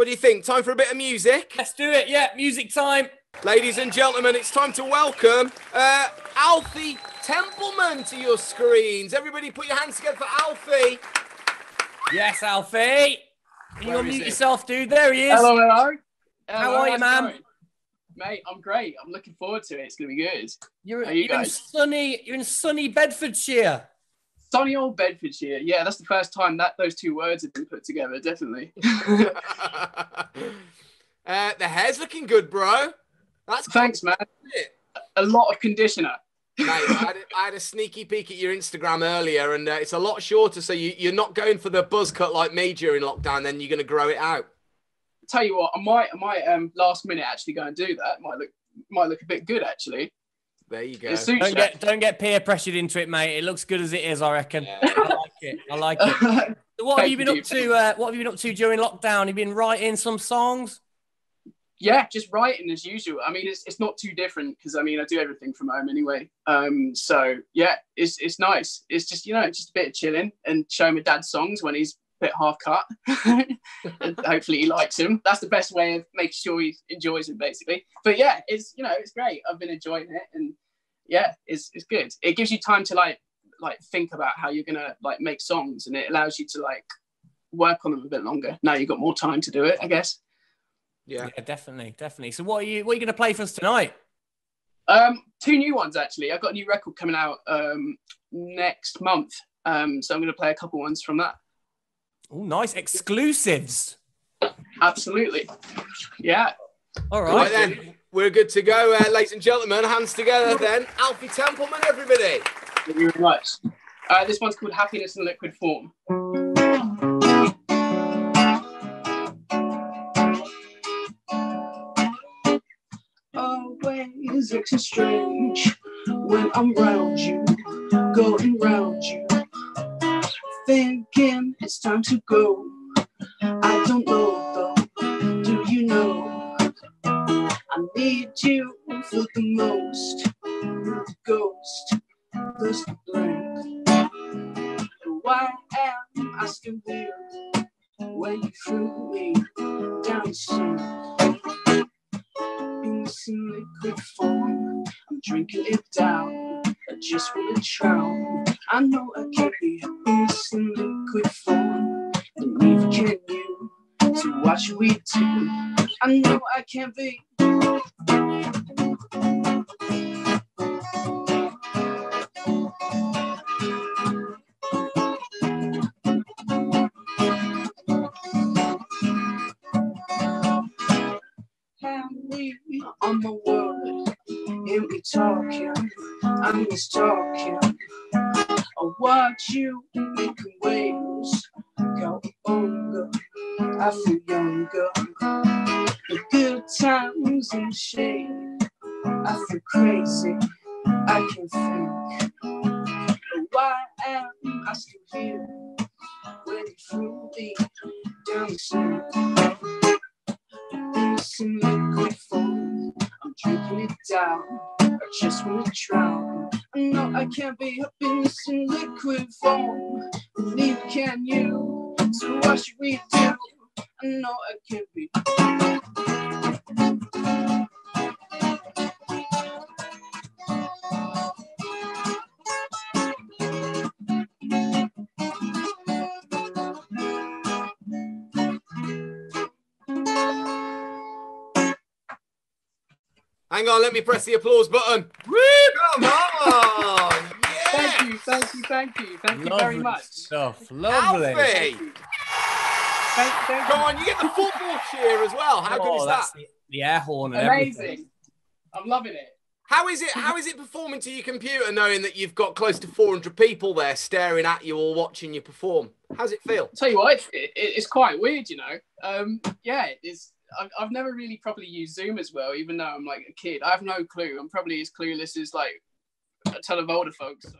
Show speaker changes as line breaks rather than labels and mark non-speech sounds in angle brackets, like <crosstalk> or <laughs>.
What do you think? Time for a bit of music?
Let's do it. Yeah, music time.
Ladies and gentlemen, it's time to welcome uh, Alfie Templeman to your screens. Everybody put your hands together for Alfie.
Yes, Alfie. Can you unmute yourself, dude? There he is.
Hello, hello.
How
Hello,
are you, man?
going? Mate, I'm great. I'm looking forward to it. It's gonna be good.
You're,
How you
you're in sunny. You're in sunny Bedfordshire.
Sunny old Bedfordshire. Yeah, that's the first time that those two words have been put together. Definitely. <laughs> <laughs>
uh, the hair's looking good, bro. That's
Thanks, man.
it.
A lot of conditioner.
Mate, I, had a, I had a sneaky peek at your Instagram earlier, and uh, it's a lot shorter. So you, you're not going for the buzz cut like me during lockdown. Then you're going to grow it out.
Tell you what, I might, I might, um, last minute actually go and do that. Might look, might look a bit good actually.
There you go.
Don't
you.
get don't get peer pressured into it, mate. It looks good as it is, I reckon. I like it. I like it. <laughs> So what have you been up to? Uh, what have you been up to during lockdown? You've been writing some songs.
yeah, just writing as usual. I mean, it's, it's not too different because I mean, I do everything from home anyway. Um, so yeah, it's it's nice. It's just you know, just a bit of chilling and showing my dad songs when he's a bit half cut. <laughs> and hopefully he likes him. That's the best way of making sure he enjoys it, basically. But yeah, it's you know, it's great. I've been enjoying it, and yeah, it's it's good. It gives you time to like like think about how you're gonna like make songs, and it allows you to like work on them a bit longer. Now you've got more time to do it, I guess.
yeah.
Yeah, definitely, definitely. So what are you what are you going to play for us tonight?
Um, two new ones actually. I've got a new record coming out um, next month, um, so I'm going to play a couple ones from that.
Oh, nice exclusives.
Absolutely, yeah.
All
Right
right.
Then, we're good to go, uh, ladies and gentlemen. Hands together then. Alfie Templeman, everybody.
Thank you very much. Uh, this one's called Happiness in Liquid Form. Always acting strange when I'm round you, going round you, thinking it's time to go. For the most, you're the ghost first blank. Why am I still here when you threw me down the sink? In this liquid form, I'm drinking it down. I just wanna drown. I know I can't be in this liquid form, and neither can you. So what should we do? I know I can't be. On my world. and we talking. I'm just talking. I watch you making waves, go longer. I feel younger. The good times in the shade. I feel crazy. I can think. But why am I still here when you threw me down the stairs? This in liquid form. Drinking it down. I just wanna drown. I know I can't be up in this in liquid form. Neither can you. So what should we do? I know I can't be.
Hang on, let me press the applause button. Woo! Come on! <laughs> Yeah!
Thank you, thank you, thank you, thank you very
Lovely
much.
stuff. Lovely.
Alfie!
Thank you. Thank, thank
Come
you.
on, you get the football cheer as well. How good
Oh,
is that?
The, the air horn and everything.
Amazing. I'm loving it.
How is it? How is it performing to your computer, knowing that you've got close to 400 people there staring at you or watching you perform? How's it feel?
tell you what, it, it, it's quite weird, you know. Um, yeah, it's. I've, I've never really properly used Zoom as well, even though I'm like a kid. I have no clue. I'm probably as clueless as like a ton of older folks. So.